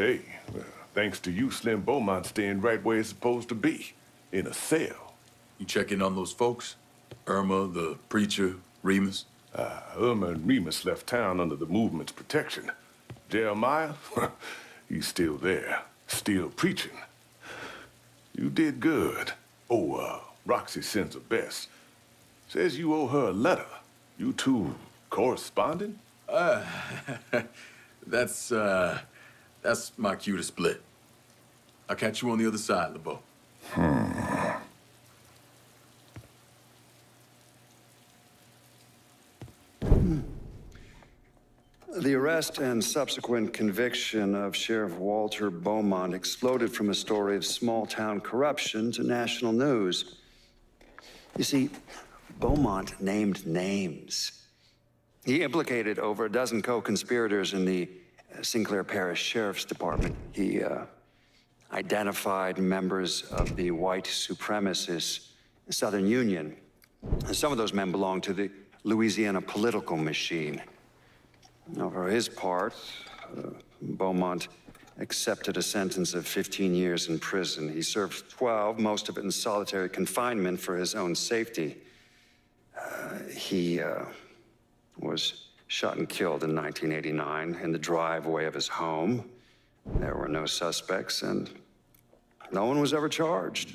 Hey, well, thanks to you, Slim Beaumont staying right where he's supposed to be, in a cell. You check in on those folks? Irma, the preacher, Remus? Uh, Irma and Remus left town under the movement's protection. Jeremiah, he's still there, still preaching. You did good. Oh, uh, Roxy sends her best. Says you owe her a letter. You two corresponding? Uh, that's, uh, that's my cue to split. I'll catch you on the other side, LeBeau. Hmm. The arrest and subsequent conviction of Sheriff Walter Beaumont exploded from a story of small-town corruption to national news. You see, Beaumont named names. He implicated over a dozen co-conspirators in the Sinclair Parish Sheriff's Department. He uh, identified members of the white supremacist Southern Union. And some of those men belonged to the Louisiana political machine. Now, for his part, uh, Beaumont accepted a sentence of 15 years in prison. He served 12, most of it in solitary confinement for his own safety. Uh, he uh, was shot and killed in 1989 in the driveway of his home. There were no suspects, and no one was ever charged.